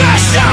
passion